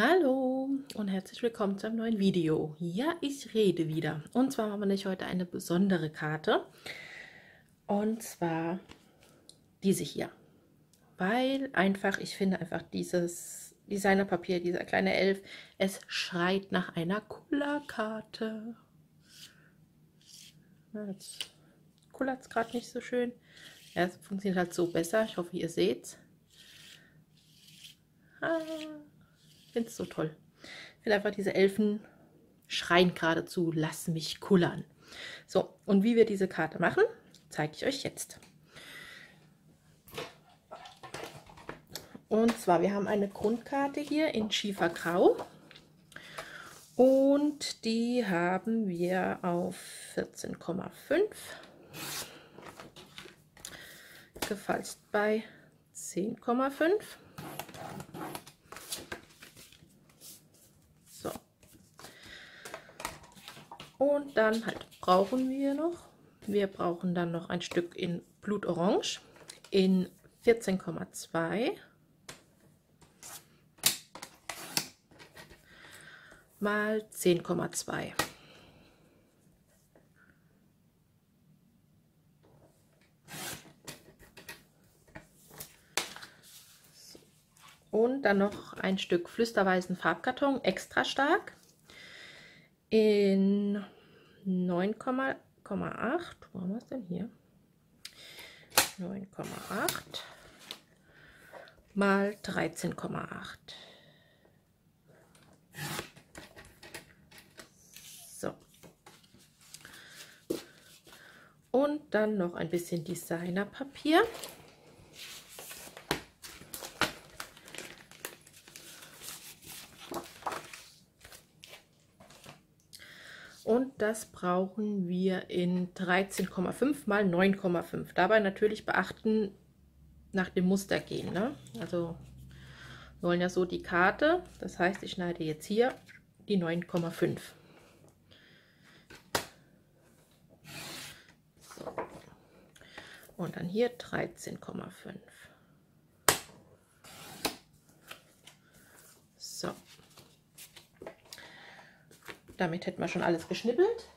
Hallo und herzlich willkommen zu einem neuen Video. Ja, ich rede wieder. Und zwar haben wir heute eine besondere Karte. Und zwar diese hier. Weil einfach, ich finde einfach dieses Designerpapier, dieser kleine Elf, es schreit nach einer Kullerkarte. Jetzt kullert es gerade nicht so schön. Ja, es funktioniert halt so besser. Ich hoffe, ihr seht es. Finde es so toll. Ich finde einfach diese Elfen schreien geradezu, lass mich kullern. So, und wie wir diese Karte machen, zeige ich euch jetzt. Und zwar, wir haben eine Grundkarte hier in Schiefergrau. Und die haben wir auf 14,5 gefalzt bei 10,5 Und dann halt brauchen wir noch, wir brauchen dann noch ein Stück in Blutorange in 14,2 mal 10,2. Und dann noch ein Stück flüsterweißen Farbkarton, extra stark in 9,8. Wo haben wir es denn hier? 9,8 mal 13,8. So. Und dann noch ein bisschen Designerpapier. und das brauchen wir in 13,5 mal 9,5. Dabei natürlich beachten, nach dem Muster gehen. Ne? Also wir wollen ja so die Karte, das heißt, ich schneide jetzt hier die 9,5. So. Und dann hier 13,5. So. Damit hätten wir schon alles geschnippelt.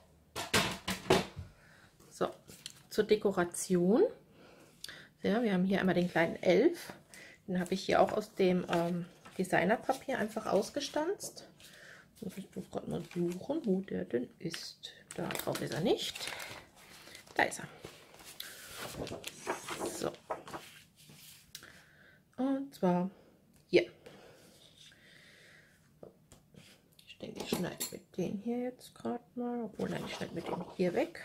So, zur Dekoration. Ja, wir haben hier einmal den kleinen Elf. Den habe ich hier auch aus dem ähm, Designerpapier einfach ausgestanzt. Muss ich muss gerade mal suchen, wo der denn ist. Da drauf ist er nicht. Da ist er. So. Und zwar hier. denke, ich schneide mit den hier jetzt gerade mal. Obwohl, nein, ich schneide mit dem hier weg.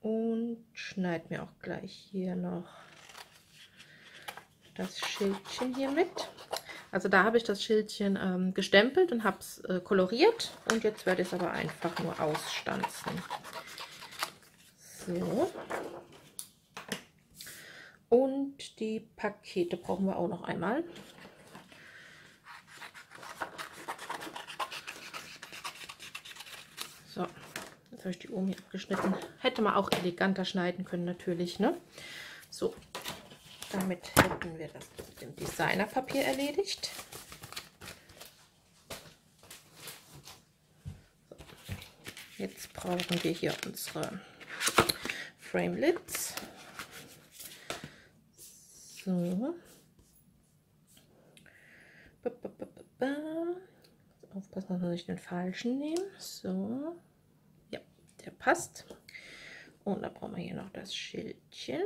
Und schneide mir auch gleich hier noch das Schildchen hier mit. Also da habe ich das Schildchen ähm, gestempelt und habe es äh, koloriert. Und jetzt werde ich es aber einfach nur ausstanzen. So. Und die Pakete brauchen wir auch noch einmal. Jetzt habe ich die oben abgeschnitten. Hätte man auch eleganter schneiden können natürlich. Ne? So, damit hätten wir das mit dem Designerpapier erledigt. So. Jetzt brauchen wir hier unsere Framelits. So. Aufpassen, dass wir nicht den falschen nehmen. So passt. Und dann brauchen wir hier noch das Schildchen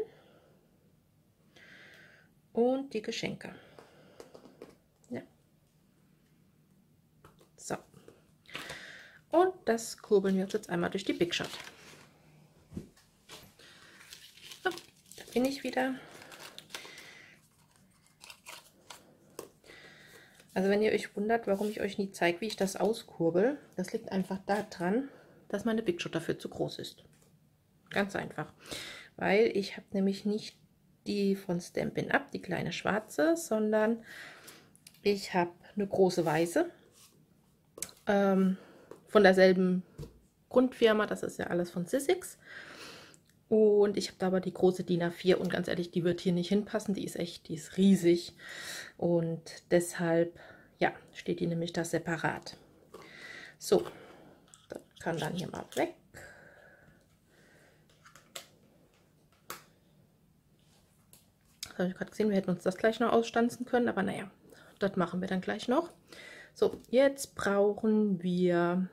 und die Geschenke. Ja. So. Und das kurbeln wir uns jetzt einmal durch die Big Shot. So, da bin ich wieder. Also wenn ihr euch wundert, warum ich euch nie zeige, wie ich das auskurbel, das liegt einfach daran, dass meine Big Shot dafür zu groß ist. Ganz einfach. Weil ich habe nämlich nicht die von Stampin' Up, die kleine schwarze, sondern ich habe eine große weiße ähm, von derselben Grundfirma, das ist ja alles von Sissix. Und ich habe da aber die große DIN A4 und ganz ehrlich, die wird hier nicht hinpassen, die ist echt, die ist riesig und deshalb Ja, steht die nämlich da separat. So, kann dann hier mal weg. Das habe ich gerade gesehen, wir hätten uns das gleich noch ausstanzen können, aber naja, das machen wir dann gleich noch. So, jetzt brauchen wir...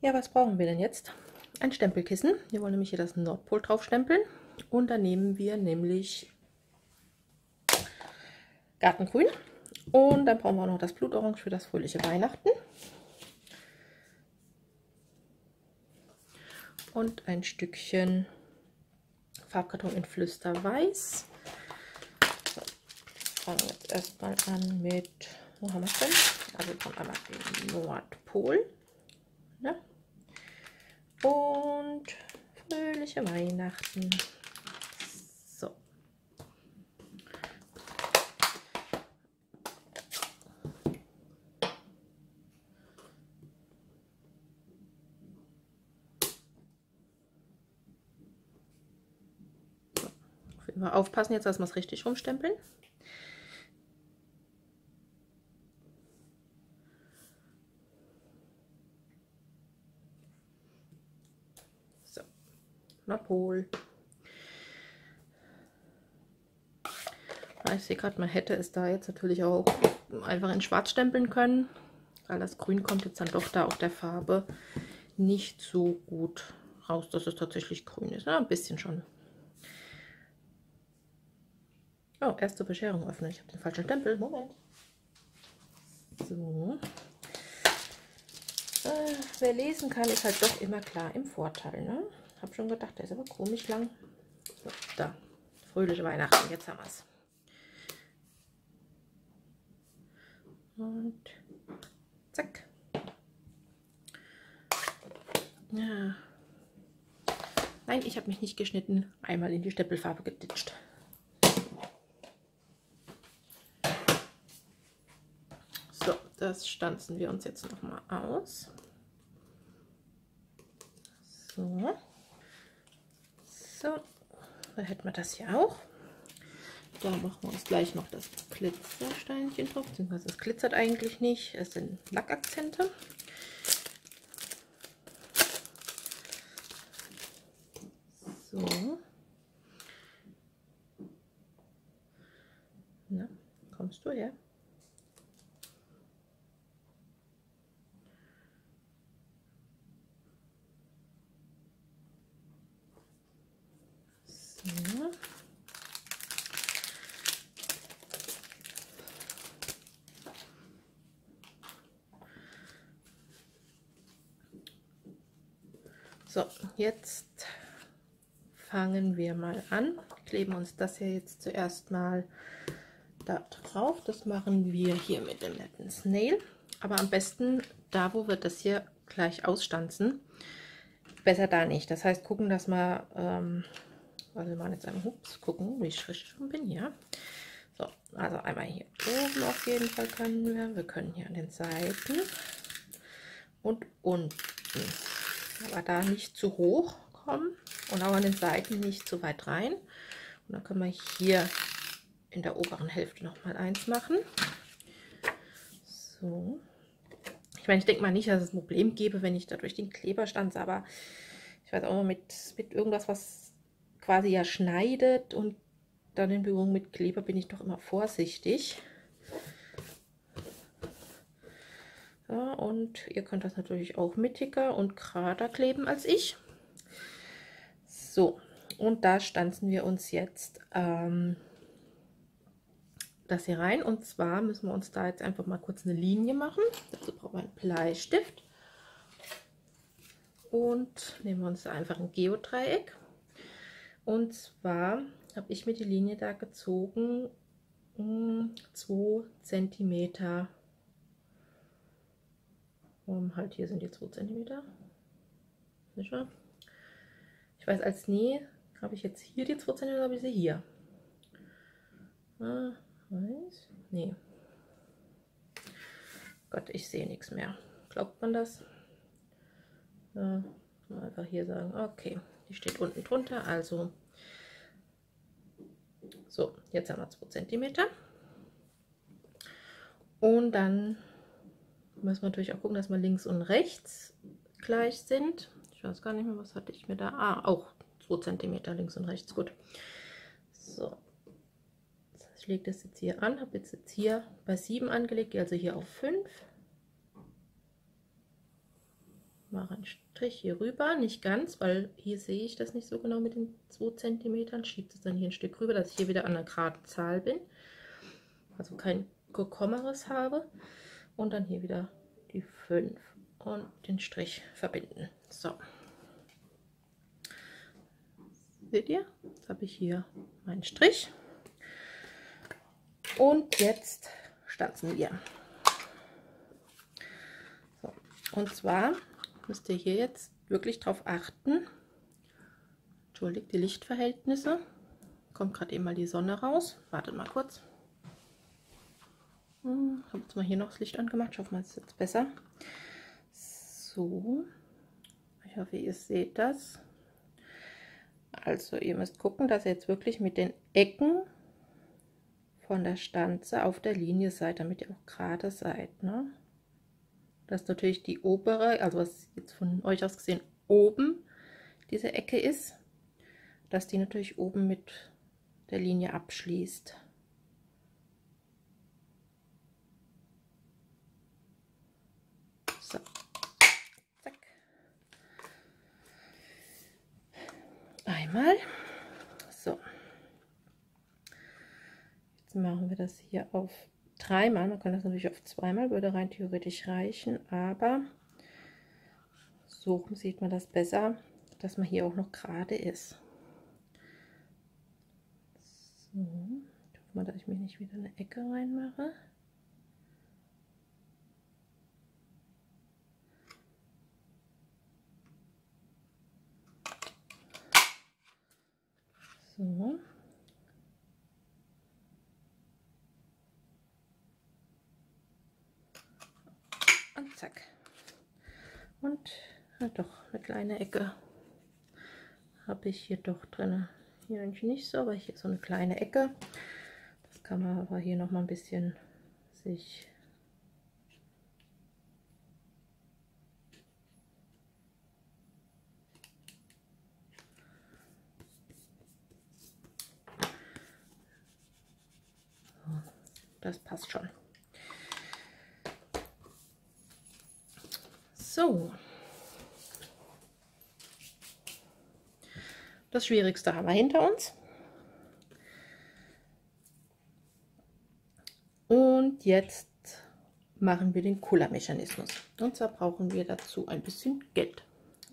Ja, was brauchen wir denn jetzt? Ein Stempelkissen. Wir wollen nämlich hier das Nordpol drauf stempeln. Und dann nehmen wir nämlich Gartengrün. Und dann brauchen wir auch noch das Blutorange für das fröhliche Weihnachten. Und ein Stückchen Farbkarton in Flüsterweiß. So, fangen wir jetzt erstmal an mit, wo haben wir es denn? Also wir brauchen einmal den Nordpol. Ne? Und fröhliche Weihnachten. Immer aufpassen jetzt, dass wir es richtig rumstempeln. So, Nordpol. Ich sehe gerade, man hätte es da jetzt natürlich auch einfach in schwarz stempeln können, weil das Grün kommt jetzt dann doch da auf der Farbe nicht so gut raus, dass es tatsächlich grün ist. Ja, ein bisschen schon. Oh, erste Bescherung öffnen. Ich habe den falschen Stempel. Moment. So. Äh, wer lesen kann, ist halt doch immer klar im Vorteil. Ne? Hab schon gedacht, der ist aber komisch lang. So, da. Fröhliche Weihnachten. Jetzt haben wir es. Und zack. Ja. Nein, ich habe mich nicht geschnitten. Einmal in die Stempelfarbe geditscht. Das stanzen wir uns jetzt noch mal aus. So. So, da hätten wir das hier auch. Da machen wir uns gleich noch das Glitzersteinchen drauf, beziehungsweise es glitzert eigentlich nicht, es sind Lackakzente. So. Na, kommst du her? So, jetzt fangen wir mal an. Kleben uns das hier jetzt zuerst mal da drauf. Das machen wir hier mit dem netten Snail. Aber am besten da, wo wir das hier gleich ausstanzen. Besser da nicht. Das heißt, gucken, dass wir, ähm, also wir machen jetzt einmal, ups, gucken, wie ich richtig schon bin, ja. So, also einmal hier oben auf jeden Fall können wir. Wir können hier an den Seiten und unten aber da nicht zu hoch kommen und auch an den Seiten nicht zu weit rein. Und dann können wir hier in der oberen Hälfte noch mal eins machen. So. Ich meine, ich denke mal nicht, dass es ein Problem gäbe, wenn ich da durch den Kleber stanze, aber ich weiß auch immer mit, mit irgendwas, was quasi ja schneidet und dann in Berührung mit Kleber bin ich doch immer vorsichtig. Ja, und ihr könnt das natürlich auch mittiger und gerader kleben als ich. So, und da stanzen wir uns jetzt ähm, das hier rein. Und zwar müssen wir uns da jetzt einfach mal kurz eine Linie machen. Dazu brauchen wir einen Bleistift. Und nehmen wir uns einfach ein Geodreieck. Und zwar habe ich mir die Linie da gezogen, 2 cm um, halt hier sind die 2 cm. Ich weiß, als Nähe habe ich jetzt hier die 2 cm, habe ich sie hier. Ah, weiß? Nee. Gott, ich sehe nichts mehr. Glaubt man das? Ja, einfach hier sagen, okay, die steht unten drunter, also so, jetzt haben wir 2 cm. Und dann müssen wir natürlich auch gucken, dass wir links und rechts gleich sind. Ich weiß gar nicht mehr, was hatte ich mir da. Ah, auch 2 cm links und rechts. Gut. So. Ich lege das jetzt hier an, habe jetzt, jetzt hier bei 7 angelegt, also hier auf 5. Mache einen Strich hier rüber, nicht ganz, weil hier sehe ich das nicht so genau mit den 2 cm. Schiebe es dann hier ein Stück rüber, dass ich hier wieder an einer geraden Zahl bin. Also kein Kommeres habe. Und dann hier wieder die 5 und den Strich verbinden. So. Seht ihr? Jetzt habe ich hier meinen Strich. Und jetzt stanzen wir. So. Und zwar müsst ihr hier jetzt wirklich darauf achten. Entschuldigt die Lichtverhältnisse. Kommt gerade eben mal die Sonne raus. Wartet mal kurz. Ich habe jetzt mal hier noch das Licht angemacht. Ich hoffe mal, es ist jetzt besser. So. Ich hoffe, ihr seht das. Also ihr müsst gucken, dass ihr jetzt wirklich mit den Ecken von der Stanze auf der Linie seid, damit ihr auch gerade seid. Ne? Dass natürlich die obere, also was jetzt von euch aus gesehen oben diese Ecke ist, dass die natürlich oben mit der Linie abschließt. So. Zack. Einmal. So machen wir das hier auf dreimal. Man kann das natürlich auf zweimal, würde rein theoretisch reichen, aber so sieht man das besser, dass man hier auch noch gerade ist. So, ich hoffe mal, dass ich mich nicht wieder eine Ecke reinmache. So. zack. Und ja, doch, eine kleine Ecke habe ich hier doch drin. Hier eigentlich nicht so, aber hier so eine kleine Ecke. Das kann man aber hier noch mal ein bisschen sich das passt schon. So. Das Schwierigste haben wir hinter uns. Und jetzt machen wir den Kullermechanismus. Und zwar brauchen wir dazu ein bisschen Geld.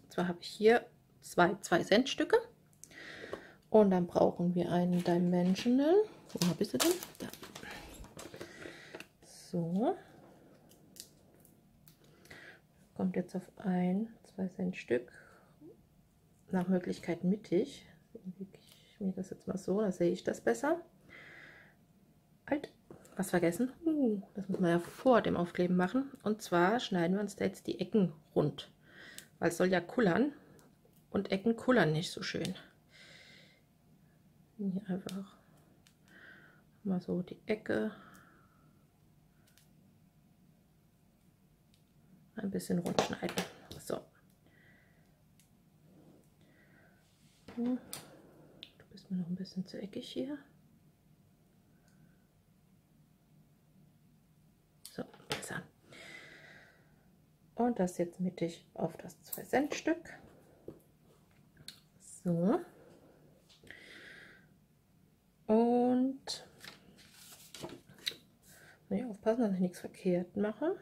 Und zwar habe ich hier zwei 2 Cent Stücke. Und dann brauchen wir einen Dimensional. Wo habe ich sie denn? Da. So kommt jetzt auf ein, zwei Cent Stück, nach Möglichkeit mittig. Ich mir das jetzt mal so, da sehe ich das besser. Halt, was vergessen? Uh, das muss man ja vor dem Aufkleben machen. Und zwar schneiden wir uns da jetzt die Ecken rund. Weil es soll ja kullern und Ecken kullern nicht so schön. Hier einfach mal so die Ecke ein bisschen rund schneiden. So. Du bist mir noch ein bisschen zu eckig hier. So, besser. Und das jetzt mittig auf das 2 Cent Stück. So. Und ich aufpassen, dass ich nichts verkehrt mache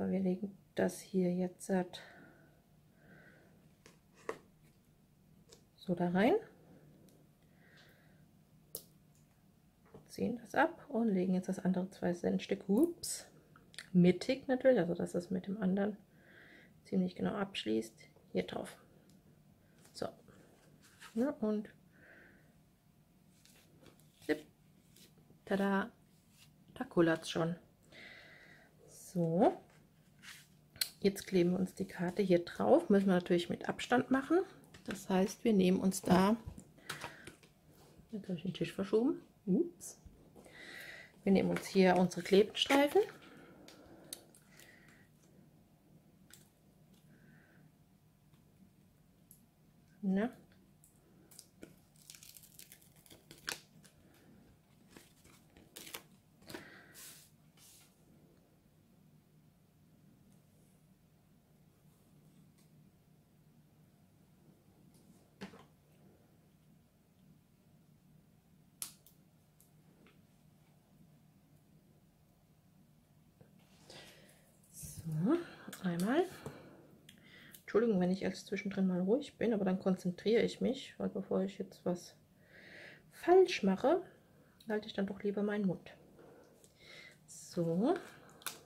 weil wir legen das hier jetzt so da rein, ziehen das ab und legen jetzt das andere 2 Cent Stück, ups, mittig natürlich, also dass das mit dem anderen ziemlich genau abschließt, hier drauf. So, ja, und zip, tada, da kullert es schon. So, Jetzt kleben wir uns die Karte hier drauf. Müssen wir natürlich mit Abstand machen. Das heißt, wir nehmen uns da, jetzt habe ich den Tisch verschoben, Ups. Wir nehmen uns hier unsere Klebstreifen. Ne? einmal. Entschuldigung, wenn ich jetzt zwischendrin mal ruhig bin, aber dann konzentriere ich mich, weil bevor ich jetzt was falsch mache, halte ich dann doch lieber meinen Mund. So,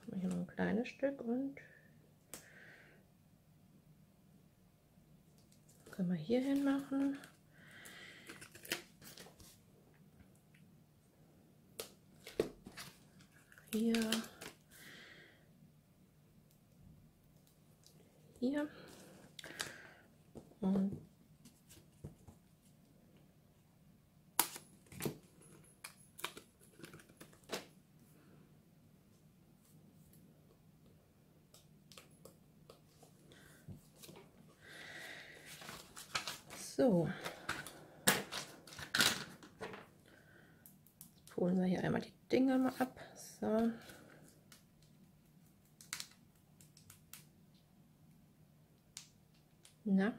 hier noch ein kleines Stück und können wir hier hin machen. Hier. Hier. Und So. Jetzt holen wir hier einmal die Dinger mal ab. So. Na?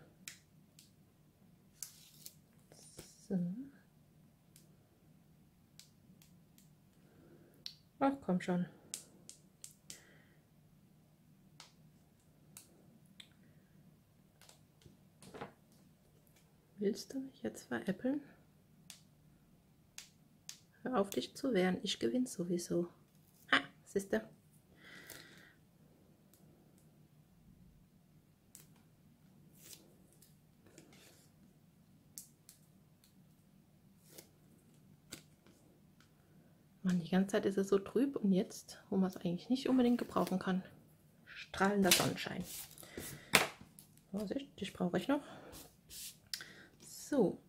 So. Ach, komm schon. Willst du mich jetzt veräppeln? Hör auf dich zu wehren, ich gewinne sowieso. Ha, siehst ganze Zeit ist es so trüb und jetzt, wo man es eigentlich nicht unbedingt gebrauchen kann, strahlender Sonnenschein. Vorsicht, dich brauche ich noch. So,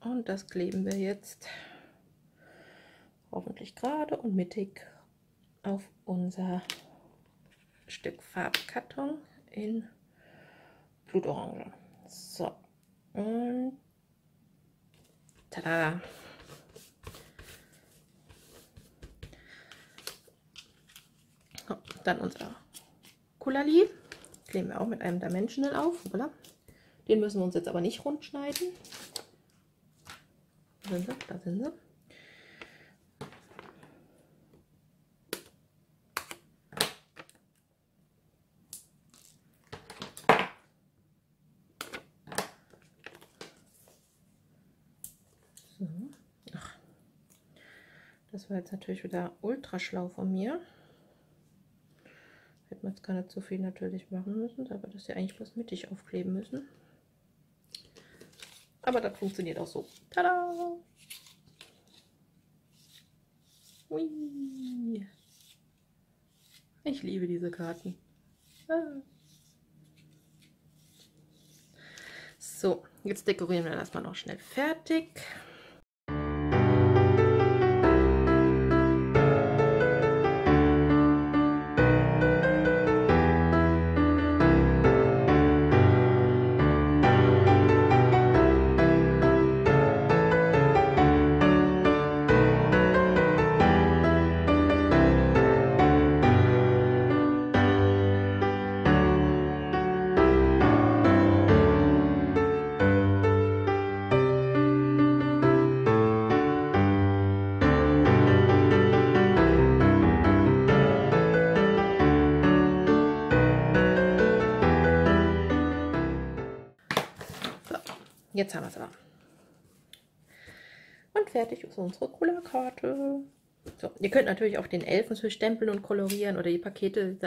und das kleben wir jetzt hoffentlich gerade und mittig auf unser Stück Farbkarton in Blutorange. So, und tada! Dann unser Kulali. Kleben wir auch mit einem Dimensional auf. Voilà. Den müssen wir uns jetzt aber nicht rund schneiden. Da sind sie, da sind sie. Das war jetzt natürlich wieder ultra schlau von mir. Jetzt gar nicht so viel natürlich machen müssen, aber das ja eigentlich bloß mittig aufkleben müssen. Aber das funktioniert auch so. Tada! Hui. Ich liebe diese Karten. Ah. So, jetzt dekorieren wir das mal noch schnell fertig. Jetzt haben wir es aber. Und fertig ist unsere Cola-Karte. So, ihr könnt natürlich auch den Elfen für stempeln und kolorieren oder die Pakete,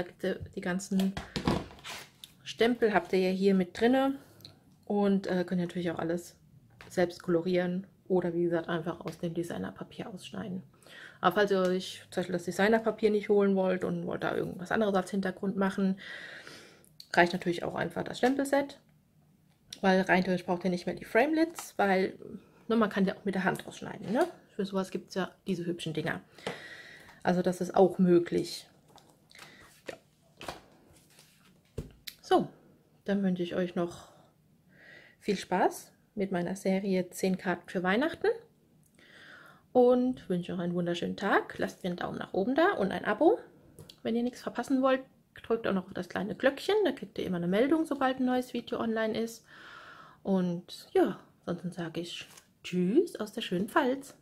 die ganzen Stempel habt ihr ja hier mit drinne und äh, könnt natürlich auch alles selbst kolorieren oder wie gesagt einfach aus dem Designerpapier ausschneiden. Aber falls ihr euch zum Beispiel das Designerpapier nicht holen wollt und wollt da irgendwas anderes als Hintergrund machen, reicht natürlich auch einfach das Stempelset weil rein theoretisch braucht ihr nicht mehr die Framelits, weil ne, man kann ja auch mit der Hand ausschneiden. Ne? Für sowas gibt es ja diese hübschen Dinger. Also das ist auch möglich. Ja. So, dann wünsche ich euch noch viel Spaß mit meiner Serie 10 Karten für Weihnachten und wünsche euch einen wunderschönen Tag. Lasst mir einen Daumen nach oben da und ein Abo. Wenn ihr nichts verpassen wollt, drückt auch noch das kleine Glöckchen, da kriegt ihr immer eine Meldung, sobald ein neues Video online ist. Und ja, ansonsten sage ich Tschüss aus der schönen Pfalz.